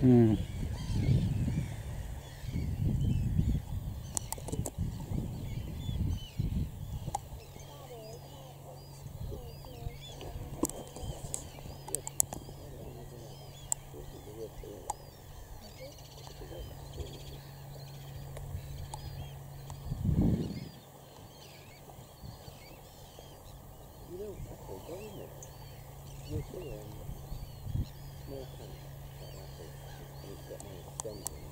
Hmm. You know, that's all going there. Thank you.